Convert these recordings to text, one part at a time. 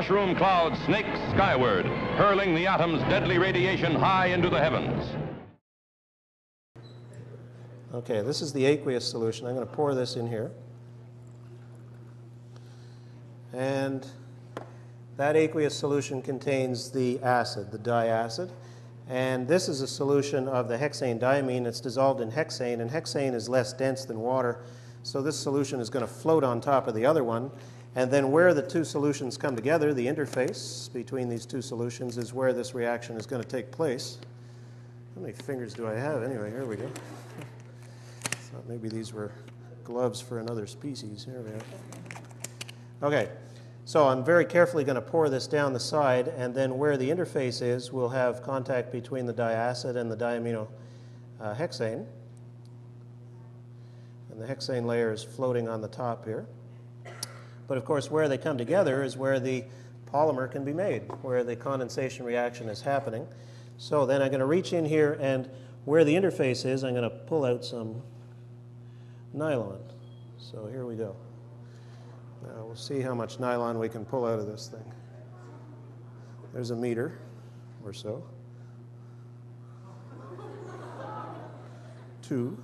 mushroom cloud snakes skyward, hurling the atom's deadly radiation high into the heavens. Okay, this is the aqueous solution. I'm going to pour this in here. And that aqueous solution contains the acid, the diacid. And this is a solution of the hexane diamine. It's dissolved in hexane, and hexane is less dense than water. So this solution is going to float on top of the other one. And then where the two solutions come together, the interface between these two solutions is where this reaction is going to take place. How many fingers do I have? Anyway, here we go. Thought maybe these were gloves for another species. Here we are. Okay, so I'm very carefully going to pour this down the side, and then where the interface is, we'll have contact between the diacid and the diamino uh, hexane. And the hexane layer is floating on the top here. But of course, where they come together is where the polymer can be made, where the condensation reaction is happening. So then I'm going to reach in here, and where the interface is, I'm going to pull out some nylon. So here we go. Now we'll see how much nylon we can pull out of this thing. There's a meter or so. Two.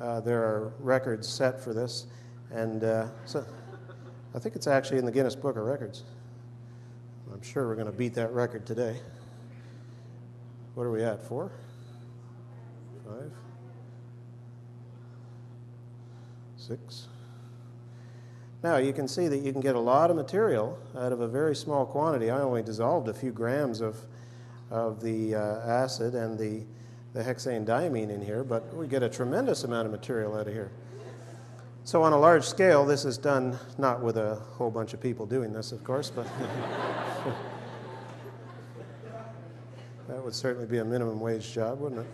Uh, there are records set for this, and uh, so I think it's actually in the Guinness Book of Records. I'm sure we're going to beat that record today. What are we at? Four? Five? Six? Now you can see that you can get a lot of material out of a very small quantity. I only dissolved a few grams of, of the uh, acid and the the hexane diamine in here, but we get a tremendous amount of material out of here. So on a large scale, this is done not with a whole bunch of people doing this, of course, but that would certainly be a minimum wage job, wouldn't it?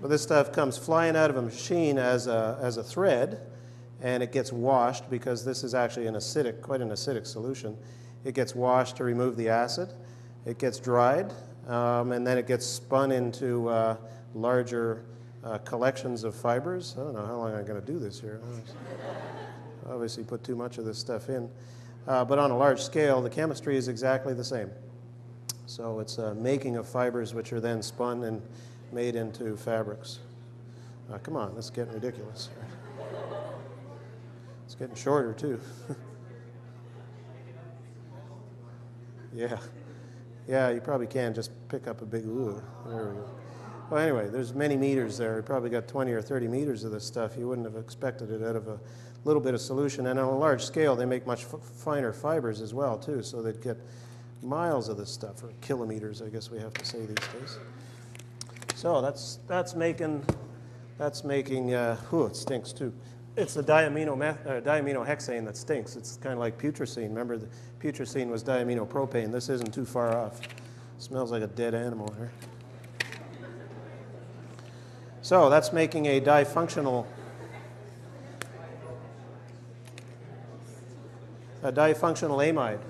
But this stuff comes flying out of a machine as a, as a thread, and it gets washed because this is actually an acidic, quite an acidic solution. It gets washed to remove the acid. It gets dried, um, and then it gets spun into uh, larger uh, collections of fibers. I don't know how long I'm going to do this here. Obviously, put too much of this stuff in. Uh, but on a large scale, the chemistry is exactly the same. So it's a making of fibers which are then spun and made into fabrics. Uh, come on, this is getting ridiculous. It's getting shorter, too. yeah. Yeah, you probably can just pick up a big ooh. There we go. Well, anyway, there's many meters there. You probably got 20 or 30 meters of this stuff. You wouldn't have expected it out of a little bit of solution. And on a large scale, they make much finer fibers as well, too. So they'd get miles of this stuff, or kilometers, I guess we have to say these days. So that's that's making that's making. Uh, ooh, it stinks too. It's the diamino uh, diaminohexane that stinks. It's kind of like putrescine. Remember, the putrescine was diaminopropane. This isn't too far off. It smells like a dead animal here. So that's making a difunctional a difunctional amide.